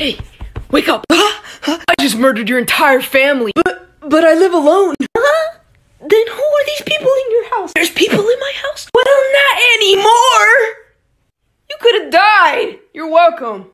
Hey, wake up! I just murdered your entire family. But, but I live alone. Huh? Then who are these people in your house? There's people in my house. Well, not anymore! You could have died! You're welcome.